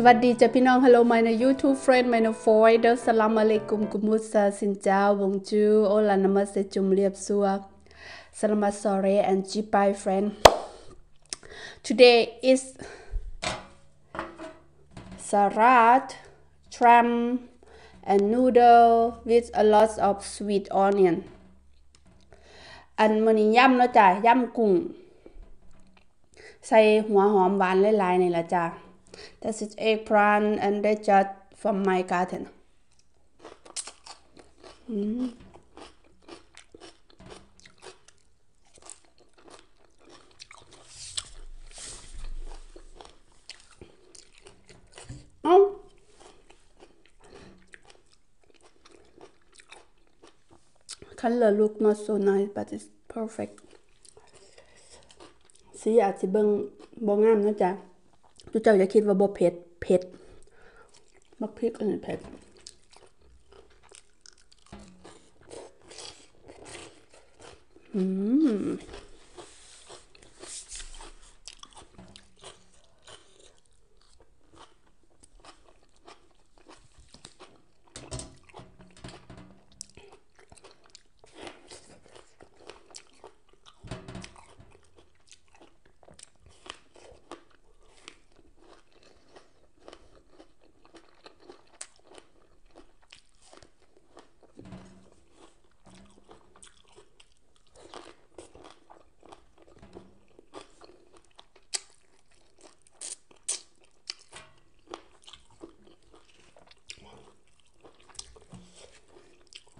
สวัสดีจ้ะพี่น้อง Hello my YouTube friend my void Salam alaikum kumusta xin chào bonjour hola namaste chum liap sua Selamat sore and jipai friend Today is salad tram and noodle with a lot of sweet onion อันมื้อนี้ย่ำเนาะจ้ะย่ำกุ้ง ใส่หัวหอมหวานหลายๆนี่ละจ้ะ Das ist eggplant and they just from my garden อืมเอ้า color look not so nice but it's perfect สีอาจสิเบิ่งบ่งามเนาะจ้ะ ทุกเจ้าอย่าคิดว่าบ่เผ็ดเผ็ดบักพริกอันนี้เผ็ดอืม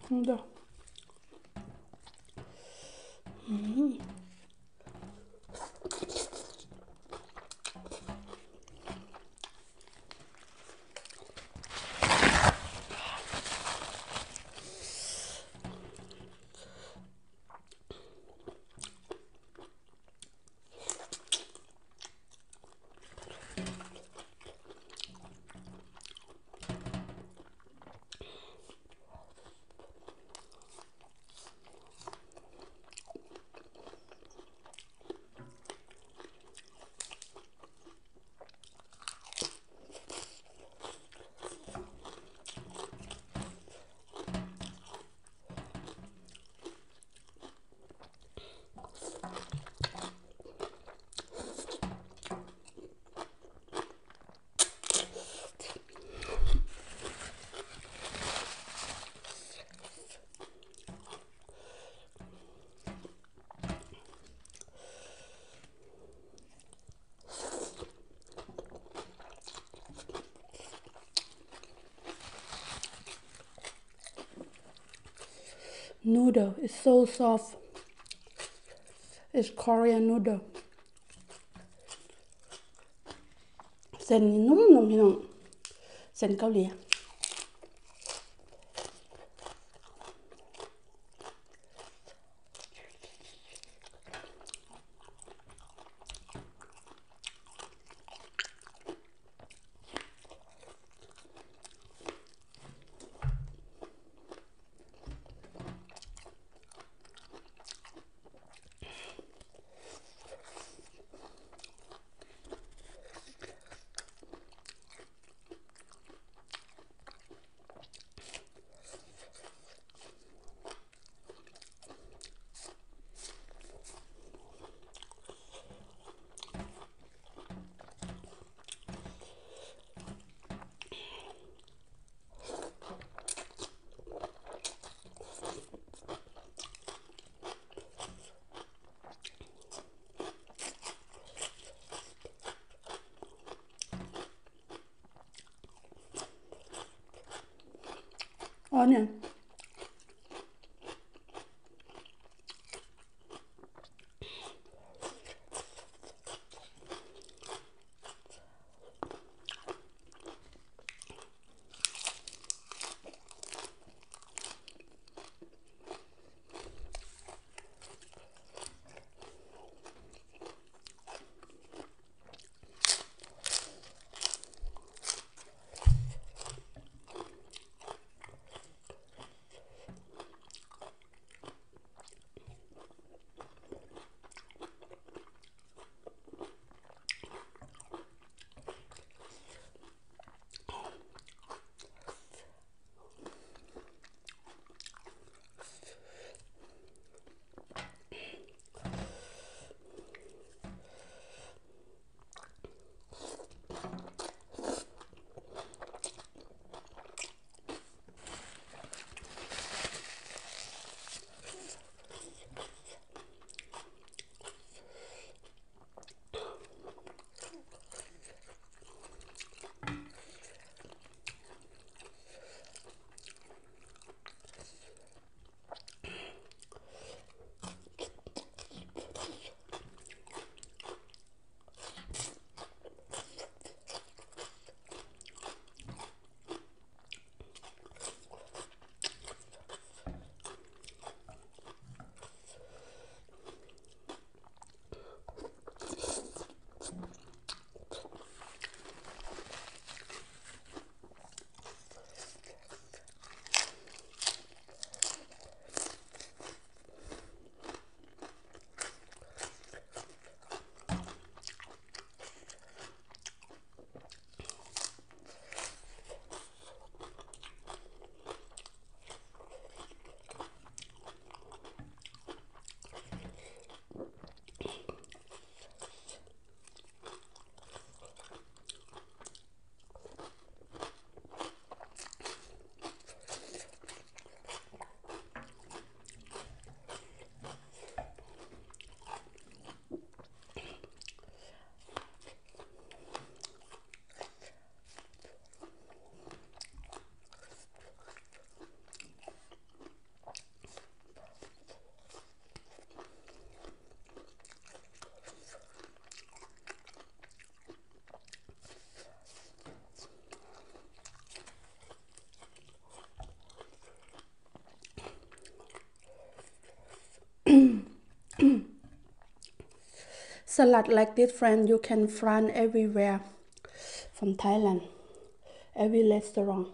힘들어. 음. Noodle is so soft. It's Korean noodle. เส้นนี่นุ่มๆพี่น้อง เส้นเกาหลี onion. Salad like this friend you can find everywhere. From Thailand every restaurant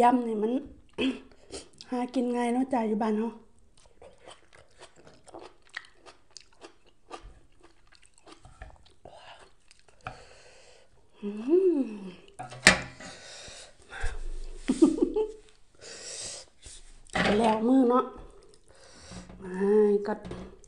ยำนี่มัน หากินง่ายเนาะจ้าอยู่บ้านเฮาอืมไปแล้วมือเนาะไม่ก็เ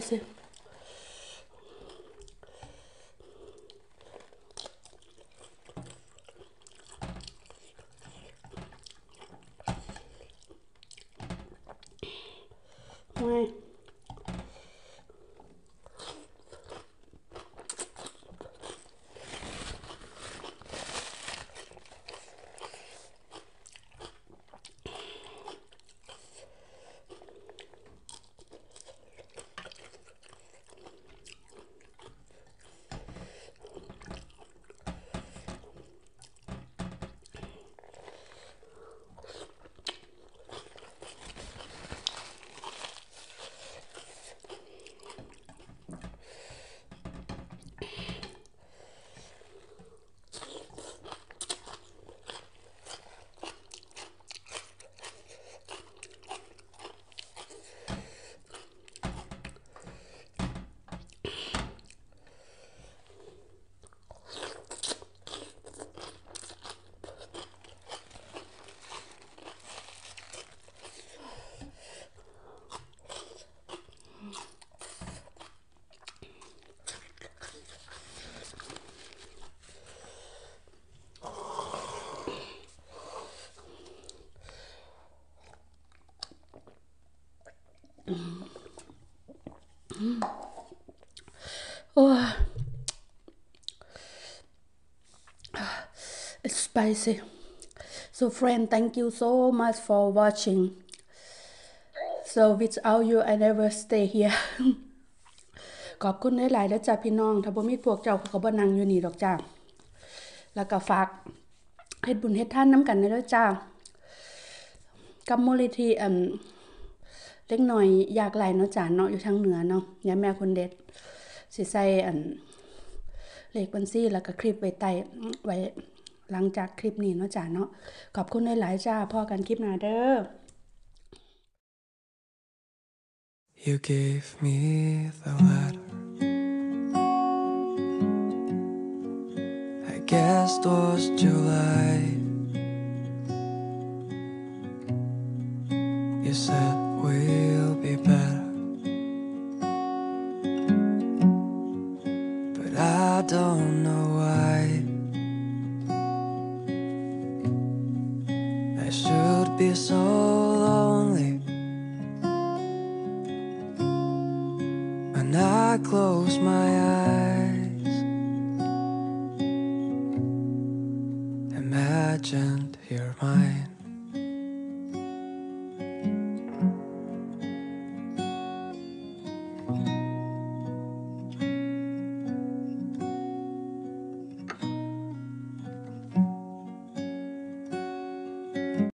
spicy ไม่ อ Oh, it's spicy. So, friend, thank you so much for watching. So, without you, I never stay here. ขอบคุณหลายๆแล้วจ้าพี่น้อง ถ้าบ่มีพวกเจ้าเขาก็บ่นั่งอยู่นี่ดอกจ้า แล้วก็ฝากเฮ็ดบุญเฮ็ดท่านน้ำกันนะเด้อจ้า กับมูลนิธิอันเล็กน้อยอยากหลายเนาะจ้าเนาะอยู่ทางเหนือเนาะยายแม่คนเด็ดสิใส่อันเลขบัญชีแล้วก็คลิปไว้ใต้ไว้ หลังจากคลิปนี้เนาะจ้าเนาะขอบคุณหลายๆจ้าพอกันคลิปหน้าเด้อ You gave me the letter. I guess it was July. You said we'll be better. But I don't know why.